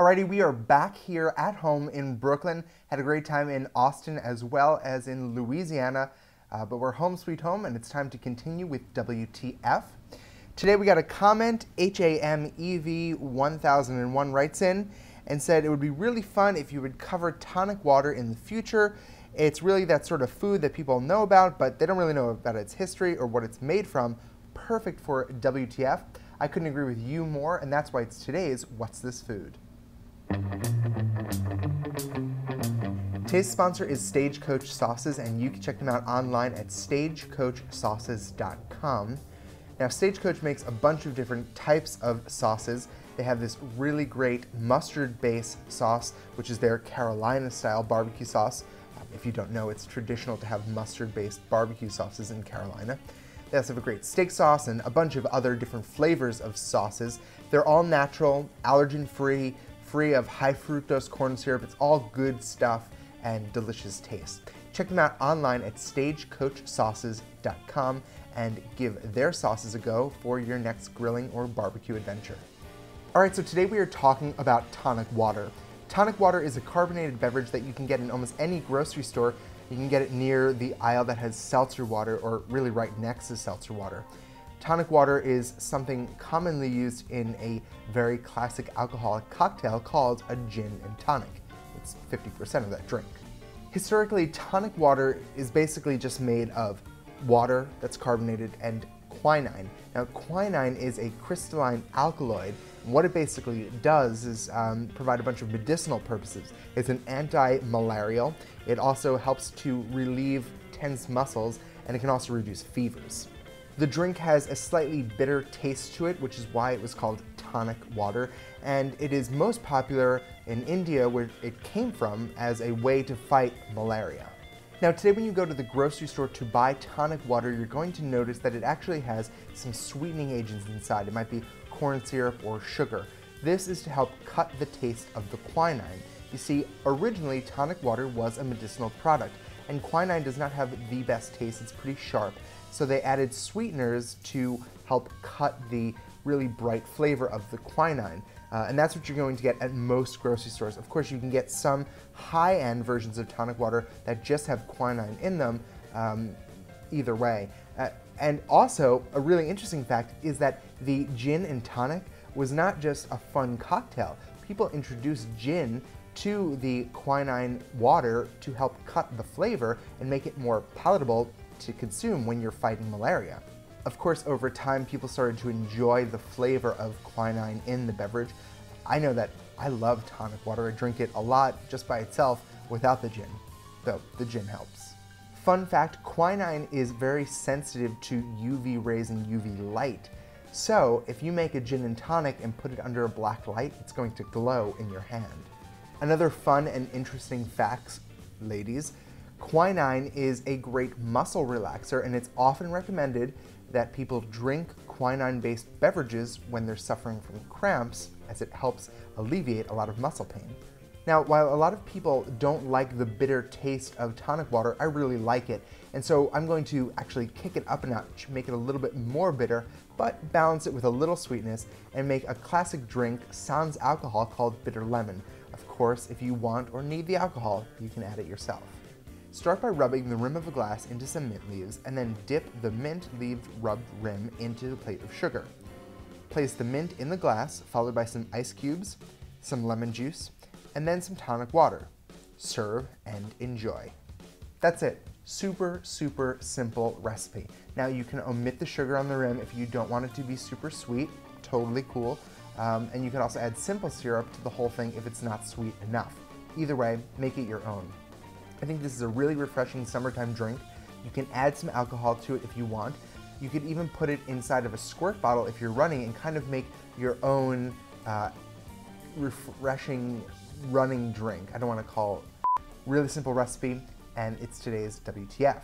Alrighty, we are back here at home in Brooklyn. Had a great time in Austin as well as in Louisiana, uh, but we're home sweet home and it's time to continue with WTF. Today we got a comment, HAMEV1001 writes in and said it would be really fun if you would cover tonic water in the future. It's really that sort of food that people know about, but they don't really know about its history or what it's made from. Perfect for WTF. I couldn't agree with you more, and that's why it's today's What's This Food? Today's sponsor is Stagecoach Sauces, and you can check them out online at stagecoachsauces.com. Now, Stagecoach makes a bunch of different types of sauces. They have this really great mustard base sauce, which is their Carolina style barbecue sauce. Um, if you don't know, it's traditional to have mustard based barbecue sauces in Carolina. They also have a great steak sauce and a bunch of other different flavors of sauces. They're all natural, allergen free, free of high fructose corn syrup. It's all good stuff and delicious taste. Check them out online at stagecoachsauces.com and give their sauces a go for your next grilling or barbecue adventure. All right, so today we are talking about tonic water. Tonic water is a carbonated beverage that you can get in almost any grocery store. You can get it near the aisle that has seltzer water or really right next to seltzer water. Tonic water is something commonly used in a very classic alcoholic cocktail called a gin and tonic. It's 50% of that drink. Historically, tonic water is basically just made of water that's carbonated and quinine. Now, quinine is a crystalline alkaloid. What it basically does is um, provide a bunch of medicinal purposes. It's an anti-malarial. It also helps to relieve tense muscles, and it can also reduce fevers. The drink has a slightly bitter taste to it, which is why it was called tonic water, and it is most popular in India, where it came from, as a way to fight malaria. Now today when you go to the grocery store to buy tonic water, you're going to notice that it actually has some sweetening agents inside. It might be corn syrup or sugar. This is to help cut the taste of the quinine. You see, originally tonic water was a medicinal product, and quinine does not have the best taste, it's pretty sharp, so they added sweeteners to help cut the really bright flavor of the quinine. Uh, and that's what you're going to get at most grocery stores. Of course, you can get some high-end versions of tonic water that just have quinine in them, um, either way. Uh, and also, a really interesting fact is that the gin and tonic was not just a fun cocktail. People introduced gin to the quinine water to help cut the flavor and make it more palatable to consume when you're fighting malaria. Of course, over time, people started to enjoy the flavor of quinine in the beverage. I know that I love tonic water. I drink it a lot just by itself without the gin, though the gin helps. Fun fact, quinine is very sensitive to UV rays and UV light. So if you make a gin and tonic and put it under a black light, it's going to glow in your hand. Another fun and interesting facts, ladies, Quinine is a great muscle relaxer and it's often recommended that people drink quinine-based beverages when they're suffering from cramps as it helps alleviate a lot of muscle pain. Now, while a lot of people don't like the bitter taste of tonic water, I really like it. And so I'm going to actually kick it up a notch, make it a little bit more bitter, but balance it with a little sweetness and make a classic drink sans alcohol called bitter lemon. Of course, if you want or need the alcohol, you can add it yourself. Start by rubbing the rim of a glass into some mint leaves and then dip the mint leaf rubbed rim into a plate of sugar. Place the mint in the glass, followed by some ice cubes, some lemon juice, and then some tonic water. Serve and enjoy. That's it. Super, super simple recipe. Now you can omit the sugar on the rim if you don't want it to be super sweet, totally cool. Um, and you can also add simple syrup to the whole thing if it's not sweet enough. Either way, make it your own. I think this is a really refreshing summertime drink. You can add some alcohol to it if you want. You could even put it inside of a squirt bottle if you're running and kind of make your own uh, refreshing running drink. I don't want to call it. Really simple recipe, and it's today's WTF.